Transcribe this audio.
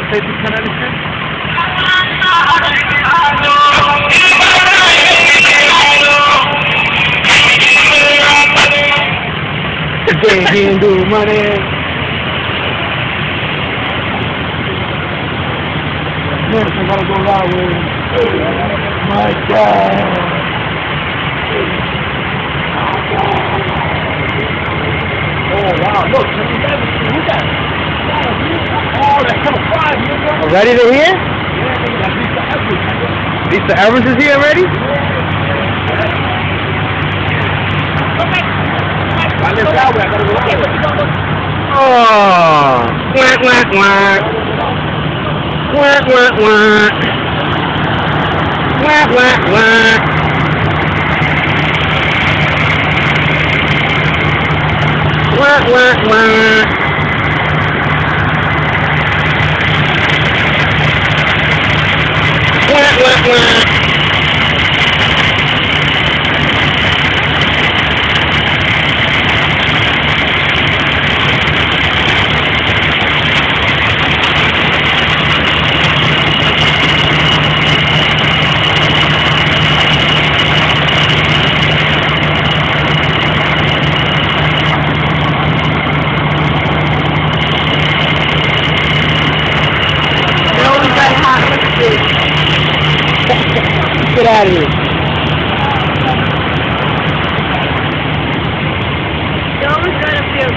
Facebook kanal ismi? Begging do money. Man, I gotta go that way. My God. Oh wow, look, check it out. Look at it. Oh, that's here? Yeah, that's Lisa Evans. Is here already? I live that way. I gotta go that way. Oh, quack, quack, quack. Quack, Get out of here. You always gotta feel.